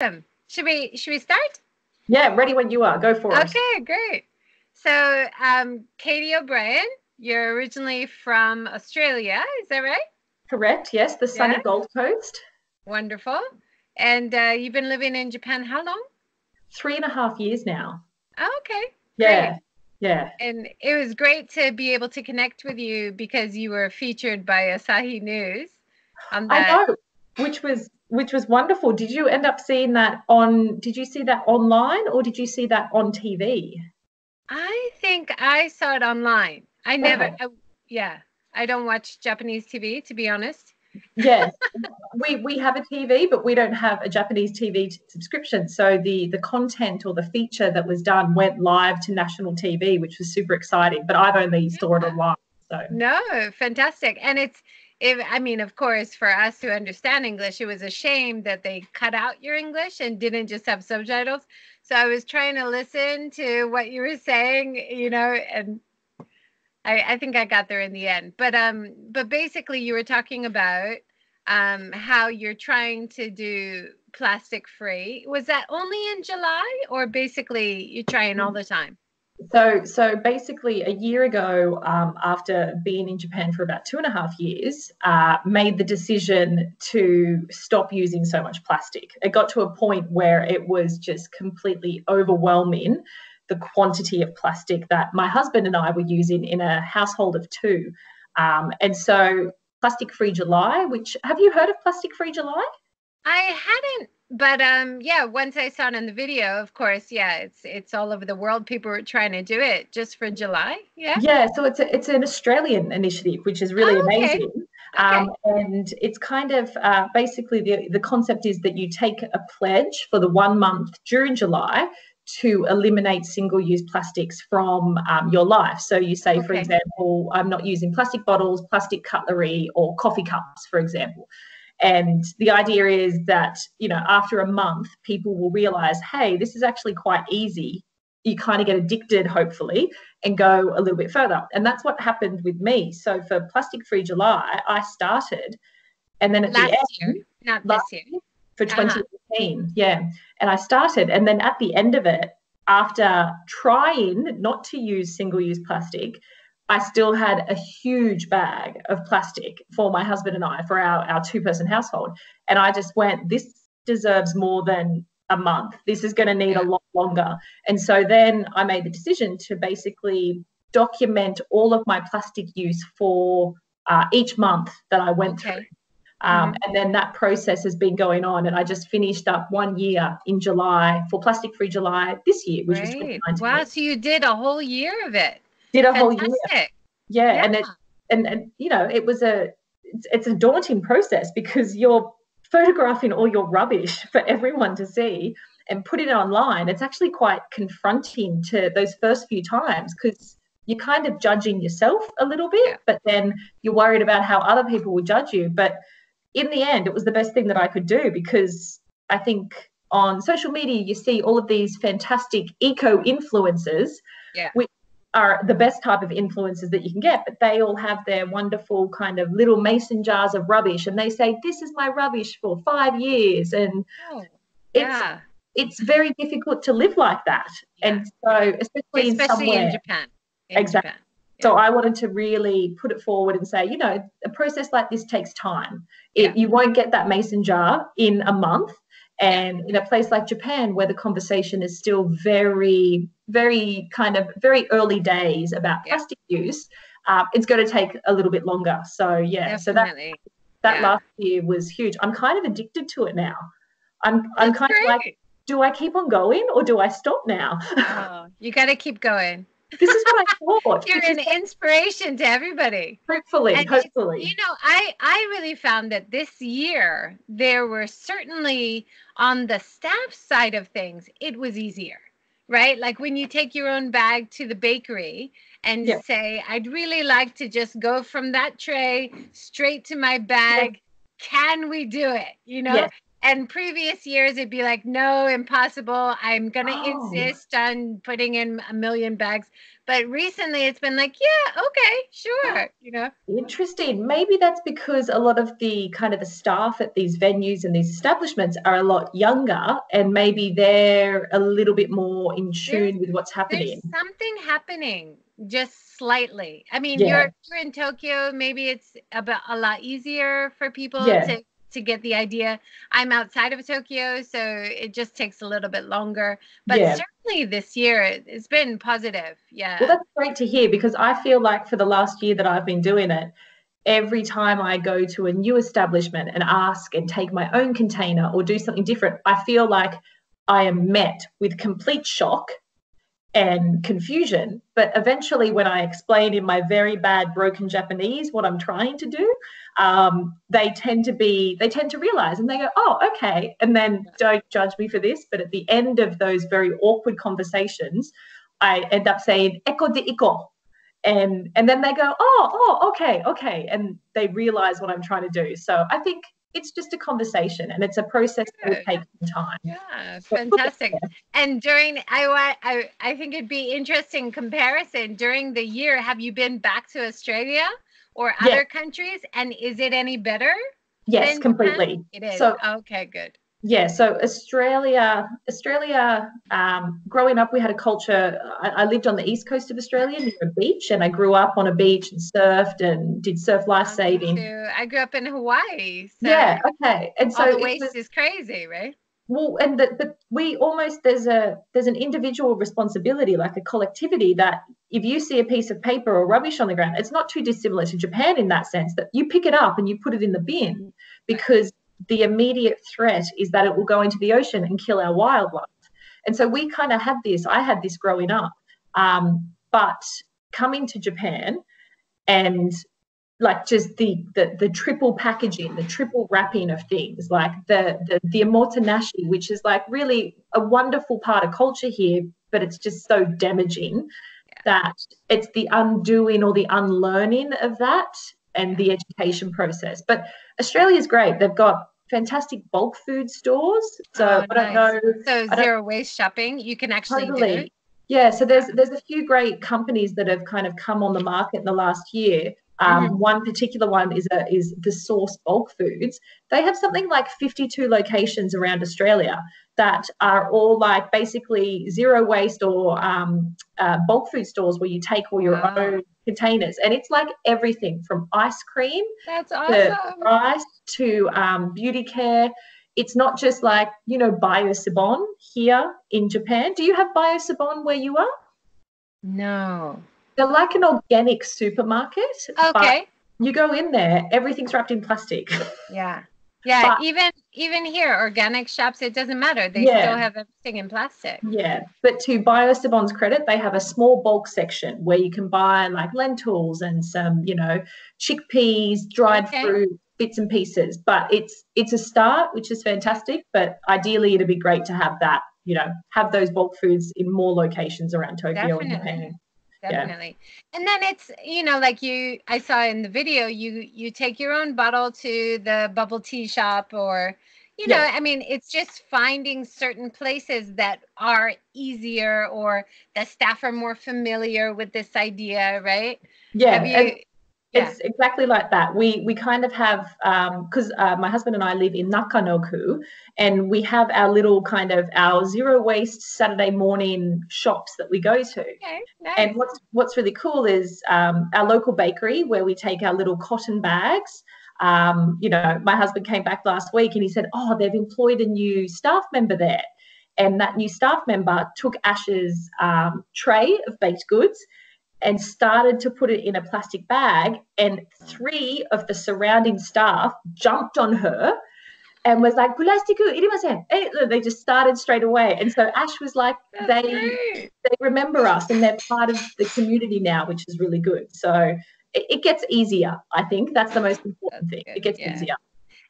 Awesome. Should we should we start? Yeah, ready when you are. Go for it. Okay, great. So, um, Katie O'Brien, you're originally from Australia, is that right? Correct. Yes, the sunny Yeah. Gold Coast. Wonderful. And uh, you've been living in Japan how long? Three and a half years now. Oh, okay. Yeah. Yeah. And it was great to be able to connect with you because you were featured by Asahi News. On I that. Which was which was wonderful. Did you end up seeing that on did you see that online or did you see that on TV? I think I saw it online. I never, Okay. I, yeah, I don't watch Japanese TV to be honest. Yes. we we have a TV, but we don't have a Japanese TV t- subscription. So the the content or the feature that was done went live to national TV, which was super exciting. But I've only saw it online. So No, fantastic. And it's, if, I mean, of course, for us who understand English, it was a shame that they cut out your English and didn't just have subtitles. So I was trying to listen to what you were saying, you know, and I, I think I got there in the end. But um, but basically, you were talking about um how you're trying to do plastic free. Was that only in July, or basically you're trying all the time? So, so basically, a year ago, um, after being in Japan for about two and a half years, uh, made the decision to stop using so much plastic. It got to a point where it was just completely overwhelming the quantity of plastic that my husband and I were using in a household of two. Um, and so, Plastic Free July, which have you heard of Plastic Free July? I hadn't, but um, yeah. Once I saw it in the video, of course, yeah. It's it's all over the world. People were trying to do it just for July. Yeah. Yeah, so it's a, it's an Australian initiative, which is really Oh, okay. amazing. Um, and it's kind of uh, basically the, the concept is that you take a pledge for the one month during July to eliminate single use plastics from um, your life. So you say, for example, I'm not using plastic bottles, plastic cutlery, or coffee cups, for example. And the idea is that, you know, after a month, people will realize, hey, this is actually quite easy. You kind of get addicted, hopefully, and go a little bit further. And that's what happened with me. So for Plastic Free July, I started, and then at Last the end year, not last this year. for Uh-huh. yeah. And I started, and then at the end of it, after trying not to use single-use plastic, I still had a huge bag of plastic for my husband and I for our, our two-person household. And I just went, this deserves more than a month. This is going to need a lot longer. And so then I made the decision to basically document all of my plastic use for uh, each month that I went Okay. through. Um, And then that process has been going on. And I just finished up one year in July for Plastic Free July this year, which was Great. 2019. Wow. So you did a whole year of it. Did a whole year. Fantastic. Yeah. And, it, and, and, you know, it was a, it's, it's a daunting process because you're photographing all your rubbish for everyone to see and putting it online. It's actually quite confronting to those first few times because you're kind of judging yourself a little bit, Yeah. but then you're worried about how other people will judge you. But in the end, it was the best thing that I could do because I think on social media, you see all of these fantastic eco influencers, Yeah. which are the best type of influences that you can get, but they all have their wonderful kind of little mason jars of rubbish and they say, This is my rubbish for five years. And Oh, it's yeah. it's very difficult to live like that. And so especially, in Especially somewhere in Japan. In Exactly. Japan. so I wanted to really put it forward and say, you know, a process like this takes time. It, Yeah. You won't get that mason jar in a month. And in a place like Japan, where the conversation is still very, very kind of very early days about Yeah. plastic use, uh, it's going to take a little bit longer. So yeah, so that Definitely. that yeah. last year was huge. I'm kind of addicted to it now. I'm I'm That's kind of like, do I keep on going or do I stop now? Oh, you got to keep going. this is what I thought. You're an inspiration to everybody. hopefully, And hopefully. You know, I I really found that this year there were certainly on the staff side of things, it was easier, right? Like when you take your own bag to the bakery and Yeah. say, I'd really like to just go from that tray straight to my bag. Can we do it? You know? Yes. And previous years, it'd be like, no, impossible. I'm going to Oh. insist on putting in a million bags. but recently it's been like, yeah, okay, sure, you know. Interesting. Maybe that's because a lot of the kind of the staff at these venues and these establishments are a lot younger and maybe they're a little bit more in tune there's, with what's happening. There's something happening just slightly. I mean, yeah. you're, you're in Tokyo, maybe it's about a lot easier for people yeah. to to get the idea. I'm outside of Tokyo, so it just takes a little bit longer. But yeah. certainly this year, it's been positive. Yeah. Well, that's great to hear because I feel like for the last year that I've been doing it, every time I go to a new establishment and ask and take my own container or do something different, I feel like I am met with complete shock and confusion. But eventually, when I explain in my very bad broken Japanese what I'm trying to do, um, they tend to be, they tend to realize and they go, oh, okay. And then don't judge me for this. But at the end of those very awkward conversations, I end up saying, Eco de Iko. And, and then they go, oh, oh, okay, okay. And they realize what I'm trying to do. So I think it's just a conversation and it's a process Good. that will take some time. Yeah, fantastic. and during I I I think it'd be interesting comparison during the year. Have you been back to Australia or other countries? And is it any better? Yes, completely. It is. So, okay, good yeah so australia australia um, growing up we had a culture I, I, lived on the east coast of australia near a beach and i grew up on a beach and surfed and did surf life saving i grew up in hawaii so yeah okay and so the waste was, is crazy right well and the, but we almost there's a there's an individual responsibility like a collectivity that if you see a piece of paper or rubbish on the ground it's not too dissimilar to japan in that sense that you pick it up and you put it in the bin because the immediate threat is that it will go into the ocean and kill our wildlife. And so we kind of had this, I had this growing up. Um, but coming to Japan and like just the, the the triple packaging, the triple wrapping of things, like the the the omotenashi, which is like really a wonderful part of culture here, but it's just so damaging that it's the undoing or the unlearning of that and the education process. But Australia is great. They've got fantastic bulk food stores. So oh, I don't know. So zero waste shopping, you can actually totally. do. Yeah, so there's there's a few great companies that have kind of come on the market in the last year. Um, mm-hmm. One particular one is a, is the Source Bulk Foods. They have something like 52 locations around Australia that are all like basically zero waste or um, uh, bulk food stores where you take all your wow. own containers. And it's like everything from ice cream That's awesome. to rice to um, beauty care. It's not just like, you know, Bio c' Bon here in Japan. Do you have Bio c' Bon where you are? No. They're like an organic supermarket. Okay. you go in there, everything's wrapped in plastic. Yeah. Yeah, but, even even here, organic shops, it doesn't matter. They yeah, still have everything in plastic. Yeah, but to Bio c' Bon's credit, they have a small bulk section where you can buy like lentils and some, you know, chickpeas, dried okay. fruit, bits and pieces. But it's it's a start, which is fantastic. But ideally, it'd be great to have that, you know, have those bulk foods in more locations around Tokyo Definitely. and Japan definitely yeah. and then it's you know like you i saw in the video you you take your own bottle to the bubble tea shop or you know yeah. i mean it's just finding certain places that are easier or the staff are more familiar with this idea right yeah you, it's yeah. exactly like that. We we kind of have because um, uh, my husband and I live in Nakanoku, and we have our little kind of our zero waste Saturday morning shops that we go to. Okay, nice. And what's what's really cool is um, our local bakery where we take our little cotton bags. Um, you know, my husband came back last week and he said, "Oh, they've employed a new staff member there." And that new staff member took Ash's um, tray of baked goods and started to put it in a plastic bag. And three of the surrounding staff jumped on her and was like, "Pulastiku irimasen." They just started straight away. And so Ash was like, "They they remember us and they're part of the community now, which is really good." So it, it gets easier. I think that's the most important thing. It gets yeah. easier.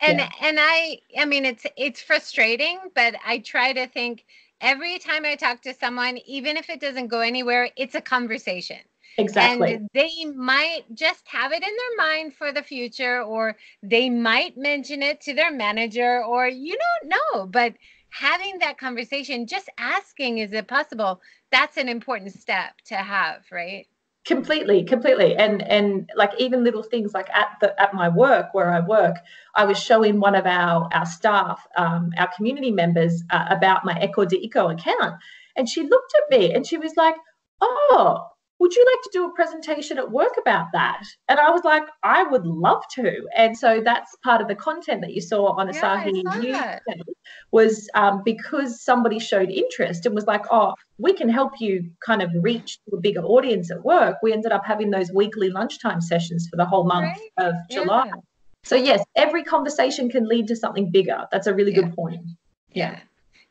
And yeah. and I I mean it's it's frustrating, but I try to think every time I talk to someone, even if it doesn't go anywhere, it's a conversation. Exactly. And they might just have it in their mind for the future, or they might mention it to their manager, or you don't know. But having that conversation, just asking, is it possible? That's an important step to have, right? completely completely and and like even little things like at the at my work where i work i was showing one of our our staff um, our community members uh, about my eco de iko account and she looked at me and she was like oh would you like to do a presentation at work about that? And I was like, I would love to. And so that's part of the content that you saw on Asahi yeah, News was um, because somebody showed interest and was like, oh, we can help you kind of reach a bigger audience at work. We ended up having those weekly lunchtime sessions for the whole month right. of July. Yeah. So yes, every conversation can lead to something bigger. That's a really yeah. good point. Yeah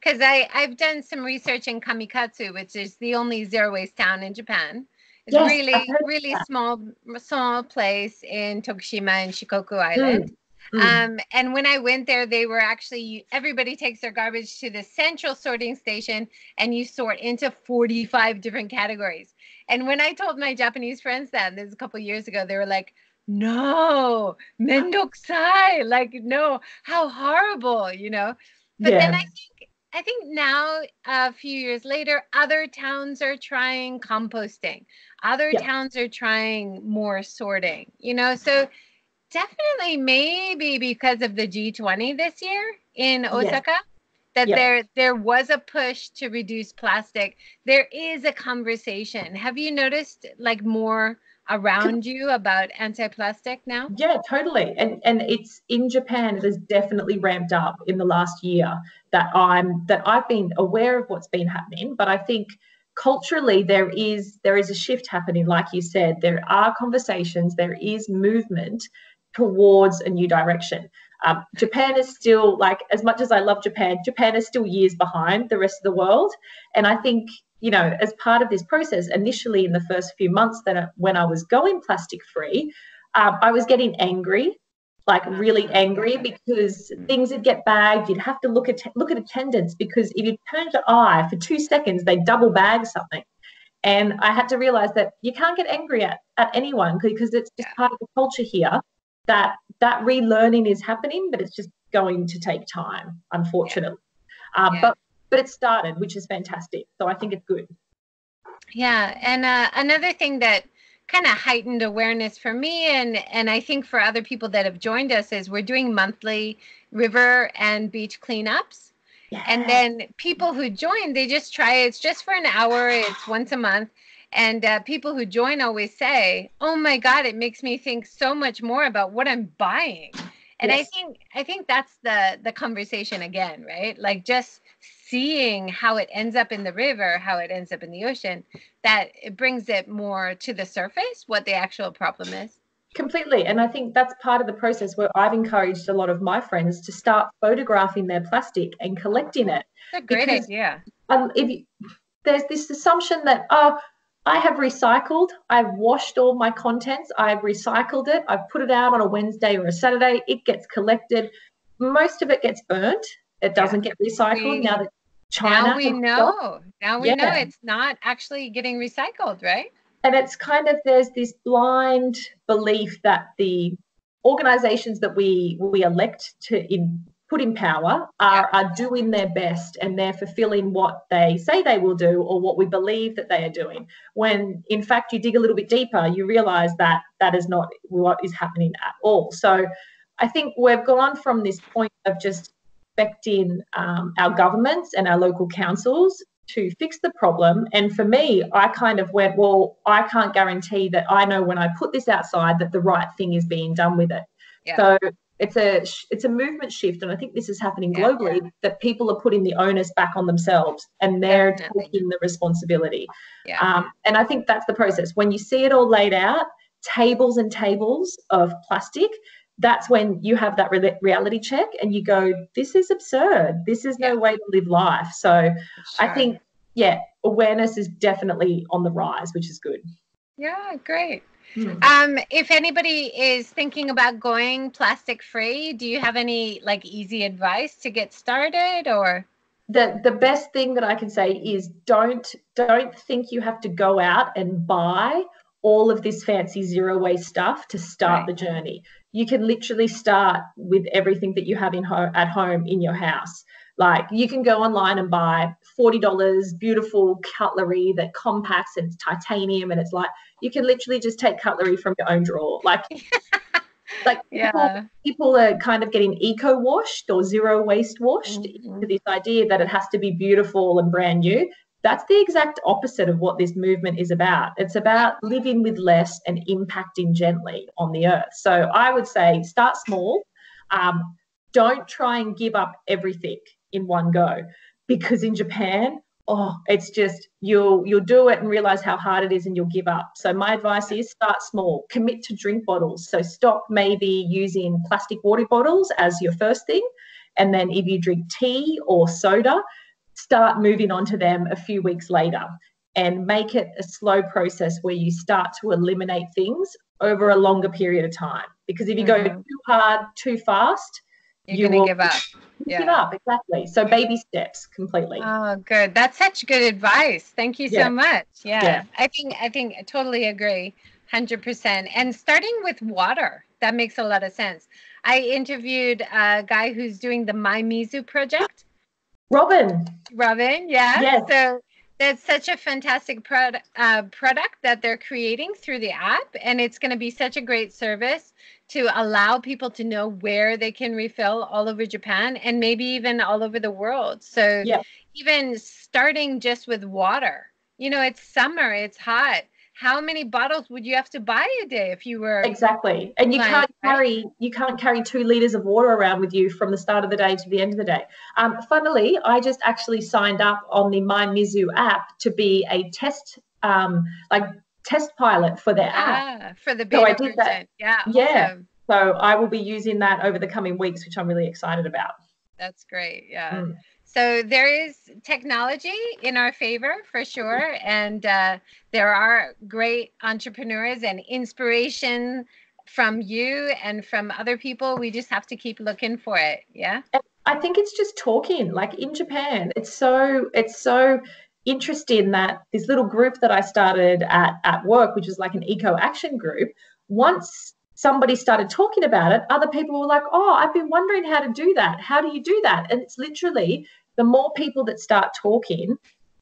because I I've done some research in Kamikatsu, which is the only zero waste town in Japan. It's yes, really, really that. small, small place in Tokushima and Shikoku Island. Mm. Mm. Um, and when I went there, they were actually everybody takes their garbage to the central sorting station, and you sort into 45 different categories. And when I told my Japanese friends that this a couple years ago, they were like, "No, mendokusai, like no, how horrible," you know. But yeah. then I think I think now, a few years later, other towns are trying composting. Other yeah. towns are trying more sorting, you know, so definitely maybe because of the G20 this year in Osaka. Yeah. That yeah. there there was a push to reduce plastic. There is a conversation. Have you noticed like more around you about anti-plastic now? Yeah, totally. And and it's in Japan it has definitely ramped up in the last year that I'm that I've been aware of what's been happening, but I think culturally there is there is a shift happening like you said there are conversations there is movement towards a new direction um, japan is still like as much as i love japan japan is still years behind the rest of the world and i think you know as part of this process initially in the first few months that when i was going plastic free um, i was getting angry like really angry because things would get bagged. You'd have to look at look at attendance because if you turned your eye for two seconds, they double bag something. And I had to realize that you can't get angry at, at anyone because it's just part of the culture here that that relearning is happening, but it's just going to take time, unfortunately. Yeah. Um, yeah. But but it started, which is fantastic. So I think it's good. Yeah, and uh, another thing that kind of heightened awareness for me and and I think for other people that have joined us is we're doing monthly river and beach cleanups. And then people who join, they just try it's just for an hour, it's once a month. And uh, people who join always say, "Oh my God, it makes me think so much more about what I'm buying." And yes. I think I think that's the the conversation again, right? Like just seeing how it ends up in the river, how it ends up in the ocean, that it brings it more to the surface what the actual problem is. Completely. And I think that's part of the process where I've encouraged a lot of my friends to start photographing their plastic and collecting it. That's a great because, idea. Um, if you, there's this assumption that, oh, I have recycled, I've washed all my contents, I've recycled it, I've put it out on a Wednesday or a Saturday, it gets collected. Most of it gets burnt it doesn't yeah. get recycled we, now that China. Now we know. Now we yeah. know it's not actually getting recycled, right? And it's kind of there's this blind belief that the organizations that we we elect to in put in power are, yeah. are doing their best and they're fulfilling what they say they will do or what we believe that they are doing when in fact you dig a little bit deeper you realize that that is not what is happening at all so i think we've gone from this point of just expecting um, our governments and our local councils to fix the problem. And for me, I kind of went, well, I can't guarantee that I know when I put this outside that the right thing is being done with it. Yeah. So it's a it's a movement shift, and I think this is happening globally. Yeah. That people are putting the onus back on themselves, and they're Definitely. taking the responsibility. Yeah. Um, and I think that's the process. When you see it all laid out, tables and tables of plastic, that's when you have that re- reality check and you go, this is absurd. This is no yeah. way to live life. So sure. I think, yeah, awareness is definitely on the rise, which is good. Yeah, great. Hmm. Um, if anybody is thinking about going plastic free, do you have any like easy advice to get started or? the the best thing that I can say is don't don't think you have to go out and buy all of this fancy zero waste stuff to start right. the journey. You can literally start with everything that you have in ho- at home in your house. Like you can go online and buy $40 beautiful cutlery that compacts and it's titanium and it's like you can literally just take cutlery from your own drawer. Like like yeah. people, people, are kind of getting eco washed or zero waste washed mm-hmm. into this idea that it has to be beautiful and brand new. That's the exact opposite of what this movement is about. It's about living with less and impacting gently on the earth. So I would say start small. Um, don't try and give up everything in one go because in Japan, oh, it's just you'll you'll do it and realize how hard it is and you'll give up. So my advice is start small, commit to drink bottles. So stop maybe using plastic water bottles as your first thing. And then if you drink tea or soda, start moving on to them a few weeks later and make it a slow process where you start to eliminate things over a longer period of time. Because if you mm-hmm. go too hard, too fast, you're you going to give up. Yeah. Give up, exactly. So baby steps completely. Oh, good. That's such good advice. Thank you so much. Yeah. yeah. I think, I think I totally agree. 100%. And starting with water, that makes a lot of sense. I interviewed a guy who's doing the mymizu project. Robin. Robin, yeah. Yes. So that's such a fantastic product uh, product that they're creating through the app, and it's going to be such a great service to allow people to know where they can refill all over Japan and maybe even all over the world. So yeah. even starting just with water, you know, it's summer, it's hot. How many bottles would you have to buy a day if you were exactly? And you can't carry you can't carry two liters of water around with you from the start of the day to the end of the day. Um, funnily, I just actually signed up on the mymizu app to be a test um, like test pilot for their ah, app. For the beta so I did. That. Yeah. Yeah. Awesome. So I will be using that over the coming weeks, which I'm really excited about. That's great. Yeah. Mm. So there is technology in our favor for sure. And uh, there are great entrepreneurs and inspiration from you and from other people. We just have to keep looking for it. Yeah. I think it's just talking like in Japan. It's so, it's so interesting that this little group that I started at, at work, which is like an eco action group, once somebody started talking about it, other people were like, Oh, I've been wondering how to do that. How do you do that? And it's literally the more people that start talking,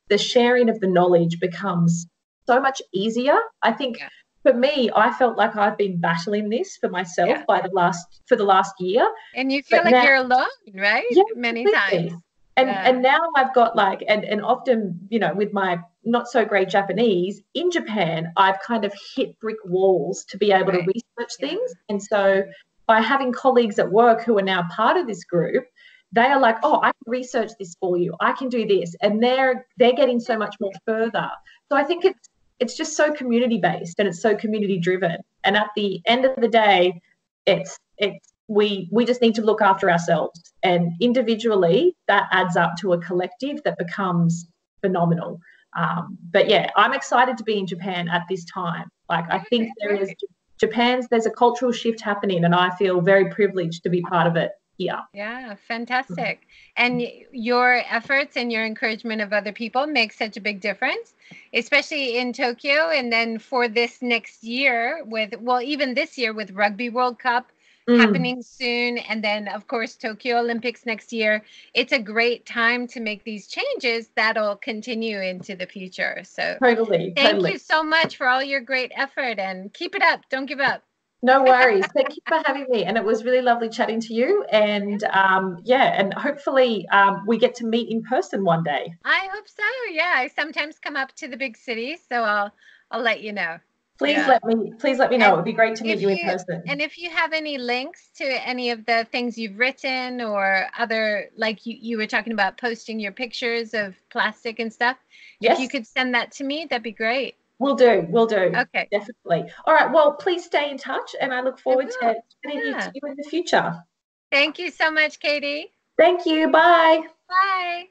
the sharing of the knowledge becomes so much easier. I think yeah. for me, I felt like I've been battling this for myself yeah. by the last for the last year. And you feel but like now, you're alone, right? Yeah, Many completely. times and yeah. and now i've got like and and often you know with my not so great japanese in japan i've kind of hit brick walls to be able right. to research things and so by having colleagues at work who are now part of this group they are like oh i can research this for you. I can do this. And they're they're getting so much more further. So i think it's it's just so community based and it's so community driven and at the end of the day it's it's we we just need to look after ourselves. And individually that adds up to a collective that becomes phenomenal. Um, but yeah i'm excited to be in japan at this time. Like i think there is japan's there's a cultural shift happening and i feel very privileged to be part of it here yeah fantastic and your efforts and your encouragement of other people make such a big difference especially in tokyo and then for this next year with well even this year with rugby world cup mm. happening soon. And then, of course, Tokyo Olympics next year. It's a great time to make these changes that'll continue into the future. So, totally. Thank totally. you so much for all your great effort and keep it up. Don't give up. No worries. Thank you for having me. And it was really lovely chatting to you. And um, yeah, and hopefully um, we get to meet in person one day. I hope so. Yeah. I sometimes come up to the big city, so I'll I'll let you know please yeah. let me please let me know. And it would be great to meet you, you, in person. And if you have any links to any of the things you've written or other like you, you were talking about posting your pictures of plastic and stuff. Yes. If you could send that to me, that'd be great. We'll do. We'll do. Okay. Definitely. All right. Well, please stay in touch and I look forward to meeting yeah. you in the future. Thank you so much, Katie. Thank you. Bye. Bye.